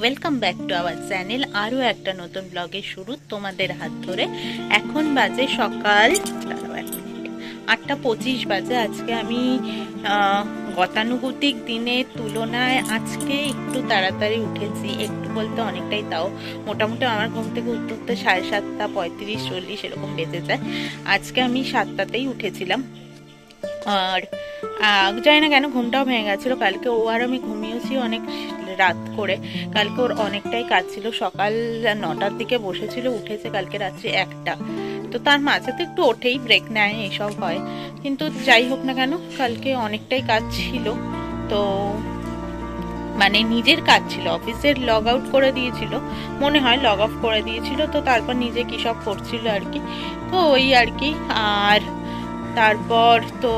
Welcome back to our channel আরও একটা নতুন ব্লগের শুরু তোমাদের হাত ধরে। এখন বাজে সকাল আটটা পঁচিশ বাজে। আজকে আমি গতানুগতিক দিনের তুলনায় আজকে একটু তাড়াতাড়ি উঠেছি। একটু বলতে অনেকটাই তাও। মোটামুটি আমার ঘুম থেকে উঠতে সাড়ে সাতটা, পঁয়ত্রিশ, চল্লিশ এরকম বেজে যায়। আজকে আমি সাতটাতেই উঠেছিলাম। আর জানি না কেন ঘুমটাও ভেঙে গেছিল। কালকে ও আর আমি ঘুমিয়েছি অনেক রাত করে। কালকে ওর অনেকটাই কাজ ছিল। সকাল নটার দিকে বসেছিল, উঠেছে কালকে রাত্রি একটা। তো তার মাঝে তো একটু ওঠেই ব্রেক নেয়, এসব হয়। কিন্তু যাই হোক না কেন, কালকে অনেকটাই কাজ ছিল। তো মানে নিজের কাজ ছিল, অফিসের লগ আউট করে দিয়েছিল। মনে হয় লগ অফ করে দিয়েছিল, তো তারপর নিজে কী সব করছিল আর কি। তো ওই আর কি, আর তারপর তো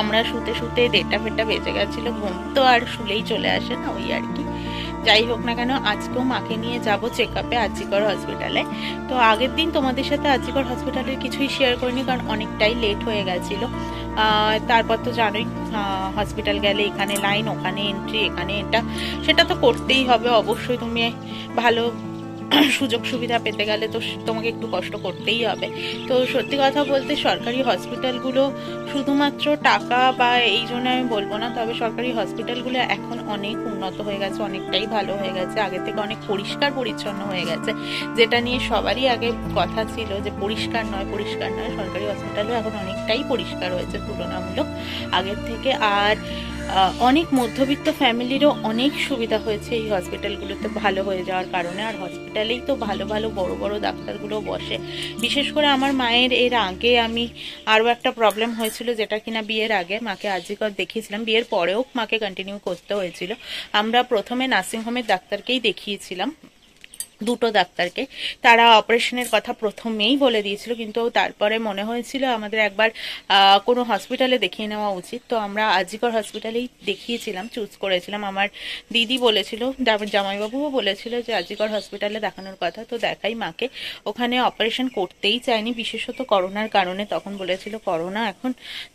আমরা শুতে শুতে দেড়টা ফেরটা বেজে গেছিল, ঘুম তো আর শুলেই চলে আসে না, ওই আর কি। যাই হোক না কেন, আজকেও মাকে নিয়ে যাব চেক আপে আজিকর হসপিটালে তো আগের দিন তোমাদের সাথে আজিকর হসপিটালের কিছুই শেয়ার করিনি কারণ অনেকটাই লেট হয়ে গেছিল। তারপর তো জানোই হসপিটাল গেলে এখানে লাইন ওখানে এন্ট্রি এখানে এটা। সেটা তো করতেই হবে, অবশ্যই তুমি ভালো সুযোগ সুবিধা পেতে গেলে তো তোমাকে একটু কষ্ট করতেই হবে। তো সত্যি কথা বলতে সরকারি হসপিটালগুলো শুধুমাত্র টাকা বা এই জন্য আমি বলব না, তবে সরকারি হসপিটালগুলো এখন অনেক উন্নত হয়ে গেছে, অনেকটাই ভালো হয়ে গেছে। আগে থেকে অনেক পরিষ্কার পরিচ্ছন্ন হয়ে গেছে। যেটা নিয়ে সবারই আগে কথা ছিল যে পরিষ্কার নয় পরিষ্কার নয়। সরকারি হসপিটালও এখন অনেকটাই পরিষ্কার হয়েছে তুলনামূলক আগের থেকে। আর অনেক মধ্যবিত্ত ফ্যামিলিরও অনেক সুবিধা হয়েছে এই হসপিটালগুলোতে ভালো হয়ে যাওয়ার কারণে। আর হসপিটালেই তো ভালো ভালো বড় বড় ডাক্তারগুলো বসে। বিশেষ করে আমার মায়ের এর আগে আমি আরও একটা প্রবলেম হয়েছিল যেটা কিনা বিয়ের আগে। মাকে আজিকর দেখিয়েছিলাম। বিয়ের পরেও মাকে কন্টিনিউ করতে হয়েছিল। আমরা প্রথমে নার্সিংহোমের ডাক্তারকেই দেখিয়েছিলাম। দুটো ডাক্তারকে। তারা অপারেশনের কথা প্রথমেই বলে দিয়েছিল, কিন্তু তারপরে মনে হয়েছিল আমাদের একবার কোনো হসপিটালে দেখিয়ে নেওয়া উচিত। তো আমরা আজিকর হসপিটালেই দেখিয়েছিলাম, চুজ করেছিলাম। আমার দিদি বলেছিল জামাইবাবুও বলেছিল যে আজিকর হসপিটালে দেখানোর কথা। তো দেখাই মাকে। ওখানে অপারেশন করতেই চায়নি বিশেষত করোনার কারণে। তখন বলেছিল, করোনা এখন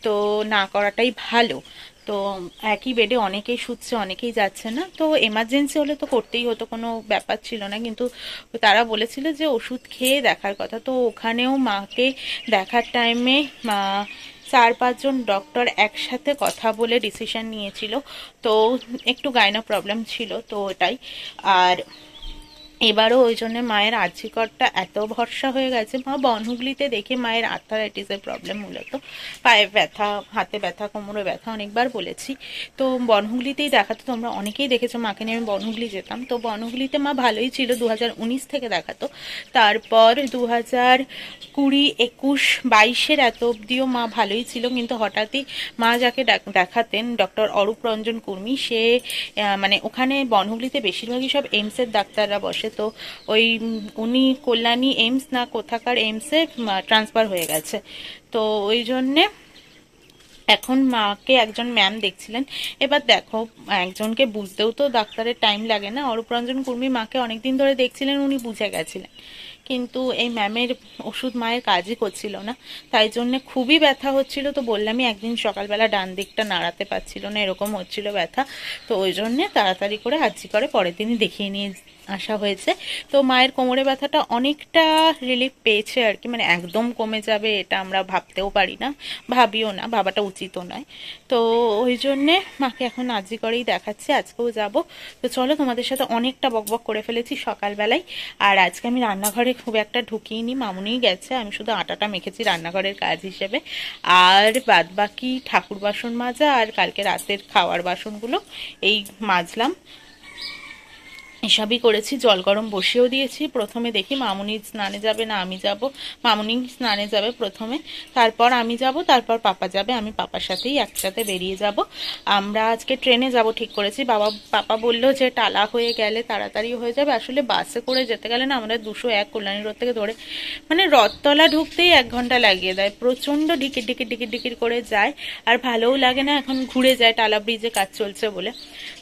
তো না করাটাই ভালো। তো একই বেডে অনেকেই শুচ্ছে, অনেকেই যাচ্ছে না। তো এমার্জেন্সি হলে তো করতেই হতো, কোনো ব্যাপার ছিল না। কিন্তু তারা বলেছিল যে ওষুধ খেয়ে দেখার কথা। তো ওখানেও মাকে দেখার টাইমে মা চার পাঁচজন ডক্টর একসাথে কথা বলে ডিসিশন নিয়েছিল। তো একটু গাইনা প্রবলেম ছিল, তো ওটাই। আর এবারও ওই জন্য মায়ের আর্জিকরটা এত ভরসা হয়ে গেছে। মা বনহুগলিতে দেখে মায়ের আর্থারাইটিসের প্রবলেম মূলত। পায়ে ব্যথা, হাতে ব্যথা, কোমরে ব্যথা অনেকবার বলেছি। তো বনহুগলিতেই দেখাতো তোমরা অনেকেই দেখেছ, মাকে নিয়ে আমি বনহুগলি যেতাম। তো বনহুগলিতে মা ভালোই ছিল দু হাজার উনিশ থেকে দেখাতো তারপর দু হাজার কুড়ি, একুশ, বাইশের এত অব্দিও মা ভালোই ছিল। কিন্তু হঠাৎই মা যাকে দেখাতেন ডক্টর অরূপ রঞ্জন কুর্মী, সে মানে ওখানে বনহুগলিতে বেশিরভাগই সব এইমসের ডাক্তাররা বসে আসে, তো ওই উনি কল্যাণী এইমস না কোথাকার এইমসে ট্রান্সফার হয়ে গেছে। তো ওই জন্যে এখন মাকে একজন ম্যাম দেখছিলেন। এবার দেখো, একজনকে বুঝতেও তো ডাক্তারের টাইম লাগে না। অরূপরঞ্জন কুর্মী মাকে অনেকদিন ধরে দেখছিলেন, উনি বুঝে গেছিলেন। কিন্তু এই ম্যামের ওষুধ মায়ের কাজই করছিল না। তাই জন্য খুবই ব্যথা হচ্ছিল। তো বললামই, একদিন সকালবেলা ডান দিকটা নাড়াতে পারছিল না, এরকম হচ্ছিল ব্যথা। তো ওই জন্যে তাড়াতাড়ি করে হাজি করে পরের দিনই দেখিয়ে নিয়ে আসা হয়েছে। তো মায়ের কোমরে ব্যথাটা অনেকটা রিলিফ পেয়েছে আর কি। মানে একদম কমে যাবে এটা আমরা ভাবতেও পারি না, ভাবিও না, ভাবাটা উচিতও নয়। তো ওই জন্যে মাকে এখন আজি করেই দেখাচ্ছি, আজকেও যাব। তো চলো তোমাদের সাথে অনেকটা বকবক করে ফেলেছি সকালবেলায়। আর আজকে আমি রান্নাঘরে খুব একটা ঢুকিয়ে মামুনিই গেছে, আমি শুধু আটাটা মেখেছি রান্নাঘরের কাজ হিসেবে। আর বাদ বাকি ঠাকুর বাসন মাজা, আর কালকে রাতের খাওয়ার বাসনগুলো, এই মাজলাম। এসবই করেছি, জল গরম বসিয়েও দিয়েছি। প্রথমে দেখি মামুনি স্নানে যাবে না, আমি যাব। মামুনি স্নানে যাবে প্রথমে। তারপর আমি যাব, তারপর পাপা যাবে, আমি পাপার সাথেই একসাথে বেরিয়ে যাব। আমরা আজকে ট্রেনে যাব, ঠিক করেছি। বাবা, পাপা বলল যে টালা হয়ে গেলে তাড়াতাড়ি হয়ে যাবে। আসলে বাসে করে যেতে গেলে না, আমরা দুশো এক কল্যাণী রোড থেকে ধরে মানে রথতলা ঢুকতেই এক ঘণ্টা লাগিয়ে দেয়। প্রচণ্ড ঢিকির ঢিকির ঢিকির ঢিকির করে যায়। আর ভালোও লাগে না, এখন ঘুরে যায়, টালা ব্রিজে কাজ চলছে বলে।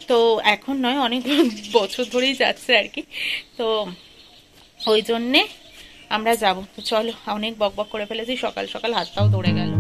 তো এখন নয়, অনেক বছর ধরেই যাচ্ছে আর কি। তো ওই জন্যে আমরা যাব। তো চলো, অনেক বক বক করে ফেলেছি, সকাল সকাল হাতটাও দৌড়ে গেল।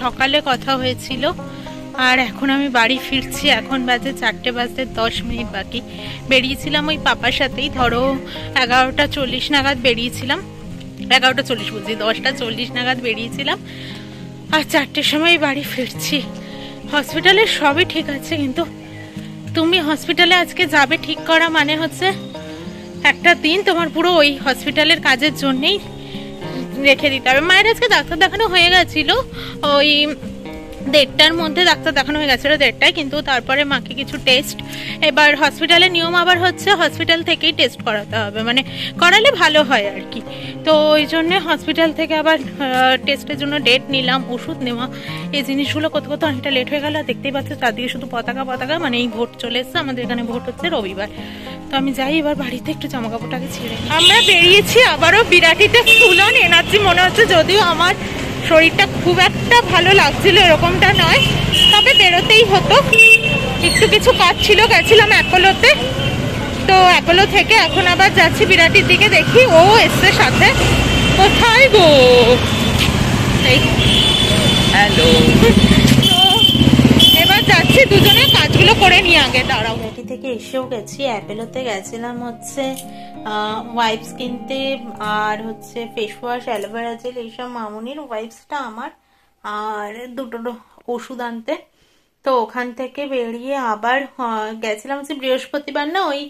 সকালে কথা হয়েছিল, আর এখন আমি বাড়ি ফিরছি। এখন বাজে চারটে বাজতে দশ মিনিট বাকি। বেরিয়েছিলাম ওই পাপার সাথেই। ধরো এগারোটা চল্লিশ নাগাদ বেরিয়েছিলাম। এগারোটা চল্লিশ বলছি, দশটা চল্লিশ নাগাদ বেরিয়েছিলাম। আর চারটের সময় বাড়ি ফিরছি। হসপিটালে সবই ঠিক আছে, কিন্তু তুমি হসপিটালে আজকে যাবে ঠিক করা মানে হচ্ছে একটা দিন তোমার পুরো ওই হসপিটালের কাজের জন্যেই রেখে দিতে হবে। মায়ের আজকে ডাক্তার দেখানো হয়ে গেছিল ওই দেড়টার মধ্যে ডাক্তার দেখানো হয়ে গেছিল দেড়টায়, কিন্তু তারপরে মাকে কিছু টেস্ট এবার হসপিটালের নিয়ম আবার হচ্ছে হসপিটাল থেকেই টেস্ট করাতে হবে মানে করালে ভালো হয় আর কি। তো ওই জন্যে হসপিটাল থেকে আবার টেস্টের জন্য ডেট নিলাম, ওষুধ নেওয়া। এই জিনিসগুলো কত কত অনেকটা লেট হয়ে গেল, আর দেখতেই পাচ্ছ চারদিকে শুধু পতাকা পতাকা মানে এই ভোট চলে এসছে, আমাদের এখানে ভোট হচ্ছে রবিবার। তো আমি যাই, এবার বাড়িতে একটু জামা কাপড়টাকে ছেড়ে। আমরা বেরিয়েছি, আবারও বিরাটিতে ফুল অন এনার্জি মনে হচ্ছে, যদিও আমার শরীরটা খুব একটা ভালো লাগছিল এরকমটা নয়। তবে বেরোতেই হতো। একটু কিছু কাজ ছিল, গেছিলাম অ্যাপোলোতে। তো অ্যাপোলো থেকে এখন আবার যাচ্ছি বিরাটির দিকে দেখি। ও এসছে সাথে। কোথায় গো? হ্যালো। দুজনে করে নি আগে দাঁড়াও। বেটি থেকে এসেও গেছি, অ্যাপেলোতে গেছিলাম হচ্ছে ওয়াইপস কিনতে, আর হচ্ছে ফেস ওয়াশ অ্যালোভেরা জেল এইসব মামুনির ওয়াইপসটা আমার, আর দুটো ওষুধ আনতে। তো ওখান থেকে বেরিয়ে আবার গেছিলাম যে বৃহস্পতিবার না ওই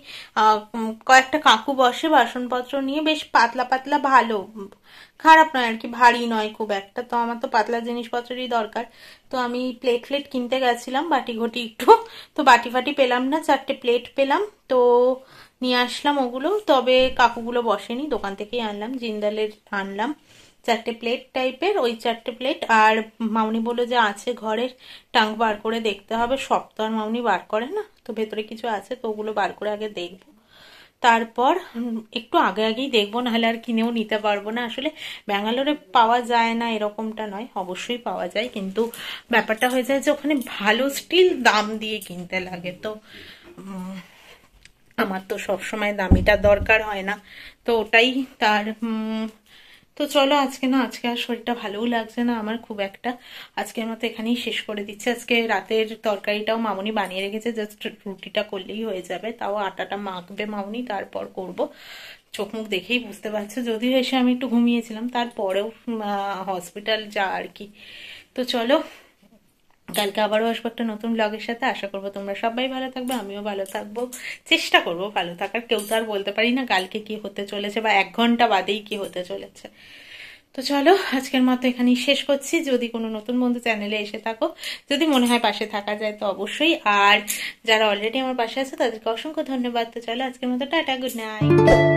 কয়েকটা কাকু বসে বাসনপত্র নিয়ে বেশ পাতলা পাতলা ভালো খারাপ নয় আর কি, ভারী নয় খুব একটা। তো আমার তো পাতলা জিনিসপত্রেরই দরকার। তো আমি প্লেট প্লেট কিনতে গেছিলাম, বাটি ঘটি একটু। তো বাটি ফাটি পেলাম না, চারটে প্লেট পেলাম। তো নিয়ে আসলাম ওগুলো। তবে কাকুগুলো বসেনি, দোকান থেকেই আনলাম, জিন্দালের আনলাম। চারটে প্লেট টাইপের ওই চারটে প্লেট আর মামনি বলল যে আছে ঘরের, টাঙ্ক বার করে দেখতে হবে, সব তো আর মামনি বার করে না, তো ভেতরে কিছু আছে, তো ওগুলো বার করে আগে দেখব। তারপর একটু আগে আগেই দেখব, নাহলে আর কিনেও নিতে পারব না। আসলে ব্যাঙ্গালোরে পাওয়া যায় না এরকমটা নয়, অবশ্যই পাওয়া যায়, কিন্তু ব্যাপারটা হয়ে যায় যে ওখানে ভালো স্টিল দাম দিয়ে কিনতে লাগে, তো আমার তো সবসময় দামিটা দরকার হয় না, তো ওটাই তার তো চলো, আজকে না, আজকে আর শরীরটা ভালোও লাগছে না, আমার খুব একটা। আজকের মতো এখানেই শেষ করে দিচ্ছে। আজকে রাতের তরকারিটাও মামুনি বানিয়ে রেখেছে জাস্ট রুটিটা করলেই হয়ে যাবে। তাও আটাটা মাখবে মামুনি, তারপর করব। চোখ মুখ দেখেই বুঝতে পারছ। যদিও এসে আমি একটু ঘুমিয়েছিলাম, তারপরেও হসপিটাল যা আর কি। তো চলো কালকে আবারও আসব একটা নতুন ব্লগের সাথে। আশা করব তোমরা সবাই ভালো থাকবে, আমিও ভালো থাকব। চেষ্টা করব ভালো থাকার, কেউ তো আর বলতে পারি না কালকে কি হতে চলেছে বা এক ঘণ্টা বাদেই কি হতে চলেছে। তো চলো, আজকের মতো এখানেই শেষ করছি। যদি কোনো নতুন বন্ধু চ্যানেলে এসে থাকো, যদি মনে হয় পাশে থাকা যায় তো অবশ্যই। আর যারা অলরেডি আমার পাশে আছে, তাদেরকে অসংখ্য ধন্যবাদ। তো চলো, আজকের মতো টাটা গুড নাইট